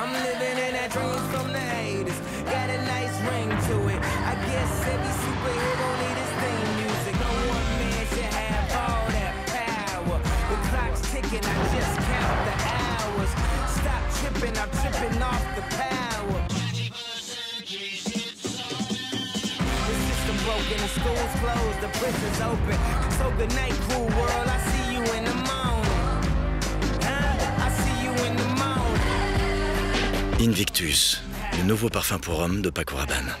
I'm living in that dream from the haters. Got a nice ring to it. I guess every superhero need his theme music. No one man should have all that power. The clock's ticking, I just count the hours. Stop tripping, I'm tripping off the power. The system broken, the school's closed, the prison's open. So Invictus, le nouveau parfum pour homme de Paco Rabanne.